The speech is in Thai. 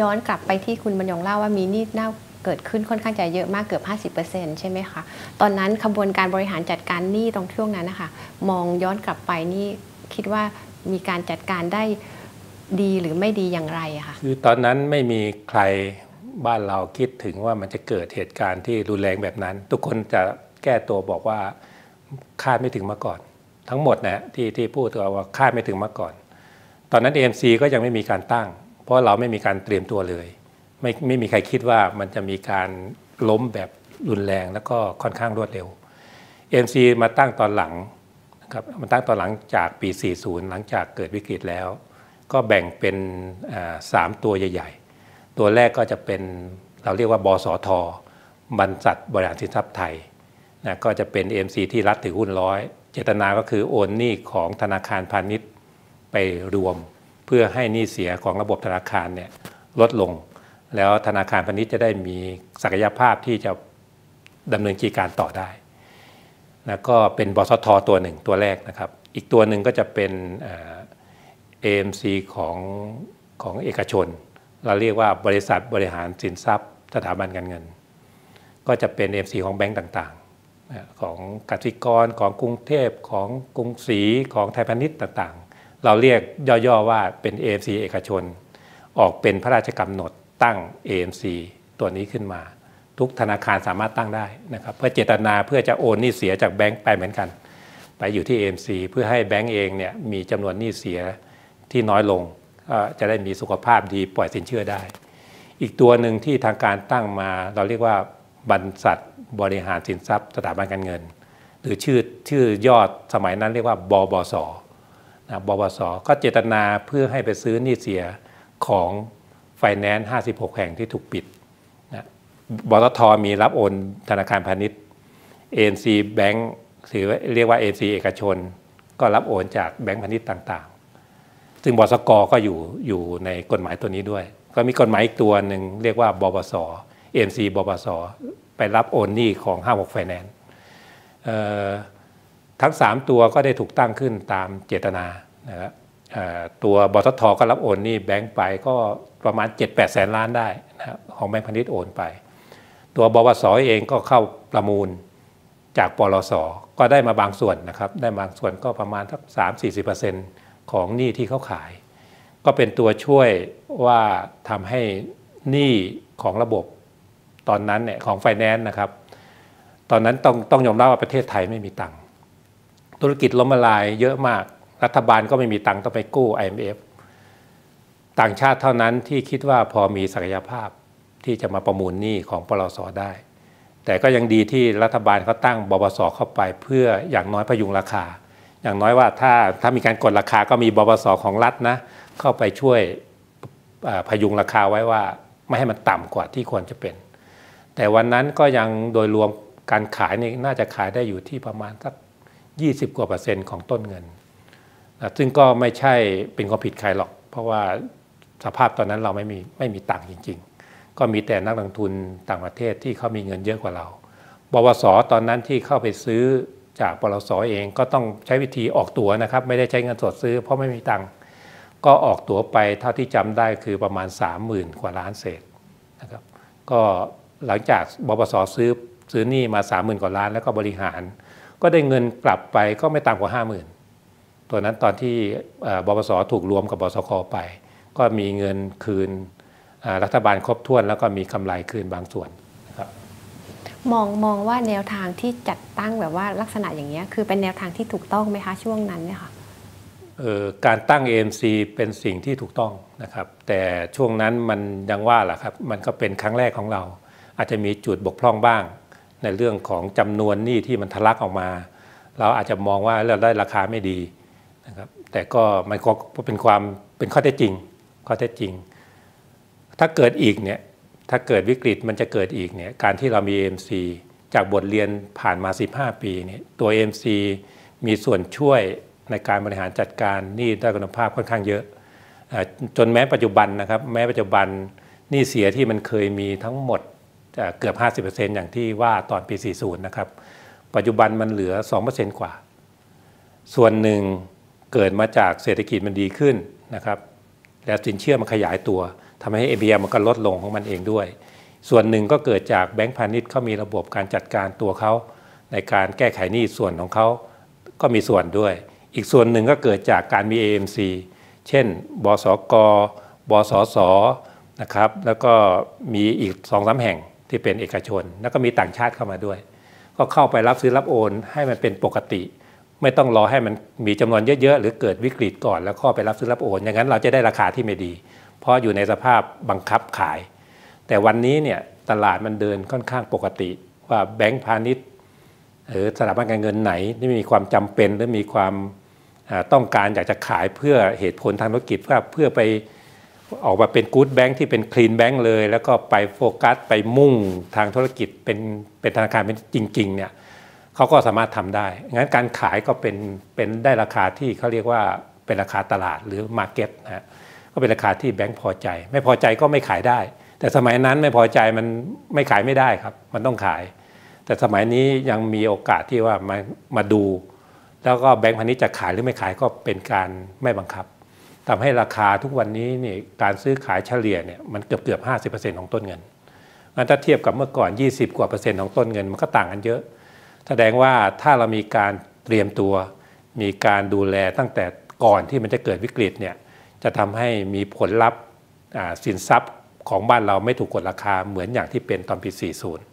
ย้อนกลับไปที่คุณบรรยงเล่าว่ามีหนี้เน่าเกิดขึ้นค่อนข้างจะเยอะมากเกือบ 50%ใช่ไหมคะ ตอนนั้นขบวนการบริหารจัดการหนี้ตรงช่วงนั้นนะคะ มองย้อนกลับไปนี่คิดว่ามีการจัดการได้ดีหรือไม่ดีอย่างไรอะคะคือตอนนั้นไม่มีใครบ้านเราคิดถึงว่ามันจะเกิดเหตุการณ์ที่รุนแรงแบบนั้น ทุกคนจะแก้ตัวบอกว่าคาดไม่ถึงมาก่อน ทั้งหมดนะที่ที่พูดตัวว่าคาดไม่ถึงมาก่อน ตอนนั้น AMC ก็ยังไม่มีการตั้ง เพราะเราไม่มีการเตรียมตัวเลย ไม่ไม่มีใครคิดว่ามันจะมีการล้มแบบรุนแรงแล้วก็ค่อนข้างรวดเร็ว MC มาตั้งตอนหลังนะครับมาตั้งตอนหลังจากปี 40 หลังจากเกิดวิกฤตแล้ว ก็แบ่งเป็นสามตัวใหญ่ ๆ ตัวแรกก็จะเป็นเราเรียกว่าบสทบรรษัทบริหารสินทรัพย์ไทยนะก็จะเป็น MC ที่รัฐถือหุ้นร้อยเจตนาก็คือโอนหนี้ของธนาคารพาณิชย์ไปรวม เพื่อให้หนี้เสียของระบบธนาคารเนี่ยลดลง แล้วธนาคารพาณิชย์จะได้มีศักยภาพที่จะดำเนินกิจการต่อได้นะก็เป็นบสทตัวหนึ่งตัวแรกนะครับ อีกตัวหนึ่งก็จะเป็น AMC ของของเอกชน เราเรียกว่าบริษัทบริหารสินทรัพย์ สถาบันการเงิน ก็จะเป็น AMC ของแบงก์ต่างๆ ของกสิกรของกรุงเทพของกรุงศรีของไทยพาณิชย์ต่างๆ เราเรียกย่อๆว่าเป็น AMC เอกชน ออกเป็นพระราชกำหนดตั้ง AMC ตัวนี้ขึ้นมา ทุกธนาคารสามารถตั้งได้นะครับเพื่อเจตนาเพื่อจะโอนหนี้เสียจากแบงก์ไปเหมือนกัน ไปอยู่ที่ AMC เพื่อให้แบงก์เองเนี่ยมีจำนวนหนี้เสียที่น้อยลงจะได้มีสุขภาพดีปล่อยสินเชื่อได้ อีกตัวหนึ่งที่ทางการตั้งมาเราเรียกว่าบรรษัทบริหารสินทรัพย์สถาบันการเงิน หรือชื่อชื่อยอดสมัยนั้นเรียกว่าบบส บบสก็เจตนาเพื่อให้ไปซื้อหนี้เสียของไฟแนนซ์ 56 แห่งที่ถูกปิดนะบตทมีรับโอนธนาคารพาณิชย์ ANC Bank หรือเรียกว่า ANC เอกชน ก็รับโอนจากแบงก์พาณิชย์ต่างๆ ซึ่งบสกก็อยู่อยู่ในกฎหมายตัวนี้ด้วย ก็มีกฎหมายอีกตัวหนึ่งเรียกว่าบปส ANC บปสไปรับโอนหนี้ของ 56 ไฟแนนซ์ ทั้ง 3 ตัวก็ได้ถูกตั้งขึ้นตามเจตนานะครับตัวบสทก็รับโอนนี้แบงก์ไปก็ประมาณ 7-8 แสนล้านได้นะของแบงก์พาณิชย์โอนไป ตัวบวสเองก็เข้าประมูลจากปลสก็ได้มาบางส่วนนะครับ ได้บางส่วนก็ประมาณสัก3-40%ของหนี้ที่เขาขาย ก็เป็นตัวช่วยว่าทำให้หนี้ของระบบตอนนั้นเนี่ยของไฟแนนซ์นะครับ ตอนนั้นต้องต้องยอมรับว่าประเทศไทยไม่มีตังค์ ธุรกิจล้มละลายเยอะมาก รัฐบาลก็ไม่มีตังค์ต้องไปกู้ IMF ต่างชาติเท่านั้นที่คิดว่าพอมีศักยภาพที่จะมาประมูลหนี้ของปลสได้ แต่ก็ยังดีที่รัฐบาลเขาตั้งบปสเข้าไปเพื่ออย่างน้อยพยุงราคา อย่างน้อยว่าถ้าถ้ามีการกดราคาก็มีบปสของรัฐนะ เข้าไปช่วยพยุงราคาไว้ว่าไม่ให้มันต่ำกว่าที่ควรจะเป็น แต่วันนั้นก็ยังโดยรวมการขายนี่น่าจะขายได้อยู่ที่ประมาณสัก 20 กว่าเปอร์เซ็นต์ของต้นเงิน ซึ่งก็ไม่ใช่เป็นความผิดใครหรอก เพราะว่าสภาพตอนนั้นเราไม่มีไม่มีตังค์จริง ๆ ก็มีแต่นักลงทุนต่างประเทศที่เขามีเงินเยอะกว่าเรา บวสตอนนั้นที่เข้าไปซื้อจากปลสเองก็ต้องใช้วิธีออกตั๋วนะครับ ไม่ได้ใช้เงินสดซื้อ เพราะไม่มีตังค์ก็ออกตั๋วไปเท่าที่จำได้คือประมาณ 30,000 กว่าล้านเศษนะครับก็หลังจากบปสซื้อซื้อนี่มา 30,000 กว่าล้าน แล้วก็บริหาร ก็ได้เงินกลับไปก็ไม่ต่ำกว่า 50,000 ตัวนั้นตอนที่บปสถูกรวมกับบสคไป ก็มีเงินคืนรัฐบาลครบถ้วน แล้วก็มีกำไรคืนบางส่วนนะครับมองมองว่าแนวทางที่จัดตั้งแบบว่าลักษณะอย่างนี้คือเป็นแนวทางที่ถูกต้องไหมคะช่วงนั้นเนี่ยค่ะการตั้ง AMC เป็นสิ่งที่ถูกต้องนะครับ แต่ช่วงนั้นมันยังว่าแหละครับ มันก็เป็นครั้งแรกของเรา อาจจะมีจุดบกพร่องบ้าง ในเรื่องของจำนวนหนี้ที่มันทะลักออกมา เราอาจจะมองว่าเราได้ราคาไม่ดีนะครับแต่ก็มันก็เป็นความเป็นข้อเท็จจริงข้อเท็จจริง ถ้าเกิดอีกเนี่ยถ้าเกิดวิกฤตมันจะเกิดอีกเนี่ยการที่เรามี AMC จากบทเรียนผ่านมา 15 ปีเนี่ยตัว AMC มีส่วนช่วยในการบริหารจัดการหนี้ด้คุณภาพค่อนข้างเยอะจนแม้ปัจจุบันนะครับแม้ปัจจุบันหนี้เสียที่มันเคยมีทั้งหมด เกือบ 50%อย่างที่ว่าตอนปี 40 นะครับ ปัจจุบันมันเหลือ 2%กว่า ส่วนหนึ่งเกิดมาจากเศรษฐกิจมันดีขึ้นนะครับ แล้วสินเชื่อมันขยายตัวทำให้ ABL มันก็ลดลงของมันเองด้วย ส่วนหนึ่งก็เกิดจากแบงก์พาณิชย์เขามีระบบการจัดการตัวเขาในการแก้ไขหนี้ส่วนของเขาก็มีส่วนด้วย อีกส่วนหนึ่งก็เกิดจากการมี AMC เช่น บสกบสสนะครับ แล้วก็มีอีกสองสาแห่ง ที่เป็นเอกชน แล้วก็มีต่างชาติเข้ามาด้วย ก็เข้าไปรับซื้อรับโอนให้มันเป็นปกติ ไม่ต้องรอให้มันมีจำนวนเยอะๆหรือเกิดวิกฤตก่อน แล้วก็ไปรับซื้อรับโอน อย่างนั้นเราจะได้ราคาที่ไม่ดี เพราะอยู่ในสภาพบังคับขาย แต่วันนี้เนี่ยตลาดมันเดินค่อนข้างปกติ ว่าแบงก์พาณิชย์หรือสถาบันการเงินไหนที่มีความจำเป็นหรือมีความต้องการอยากจะขายเพื่อเหตุผลทางธุรกิจเพื่อเพื่อไป ออกมาเป็น good bank ที่เป็น clean bank เลย แล้วก็ไปโฟกัสไปมุ่งทางธุรกิจเป็นเป็นธนาคารเป็นจริงๆเนี่ยเขาก็สามารถทำได้ งั้นการขายก็เป็นเป็นได้ราคาที่เขาเรียกว่าเป็นราคาตลาดหรือ market นะฮะก็เป็นราคาที่แบงค์พอใจ ไม่พอใจก็ไม่ขายได้ แต่สมัยนั้นไม่พอใจมันไม่ขายไม่ได้ครับ มันต้องขาย แต่สมัยนี้ยังมีโอกาสที่ว่ามามาดู แล้วก็แบงค์พาณิชย์จะขายหรือไม่ขายก็เป็นการไม่บังคับ ทำให้ราคาทุกวันนี้นี่การซื้อขายเฉลี่ยเนี่ยมันเกือบเกือบห้าสิบเปอร์เซ็นต์ของต้นเงินมันถ้าเทียบกับเมื่อก่อน 20 กว่าเปอร์เซ็นต์ของต้นเงินมันก็ต่างกันเยอะ แสดงว่าถ้าเรามีการเตรียมตัว มีการดูแลตั้งแต่ก่อนที่มันจะเกิดวิกฤตเนี่ยจะทำให้มีผลลัพธ์สินทรัพย์ของบ้านเราไม่ถูกกดราคาเหมือนอย่างที่เป็นตอนปี 40